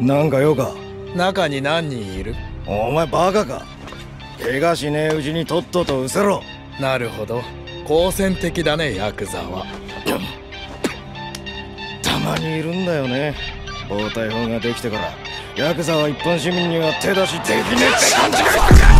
なんか用か？中に何人いる？お前バカか？怪我しねえうちにとっとと失せろ。なるほど。好戦的だねヤクザは。たまにいるんだよね。暴対法ができてから。ヤクザは一般市民には手出しできねえって勘い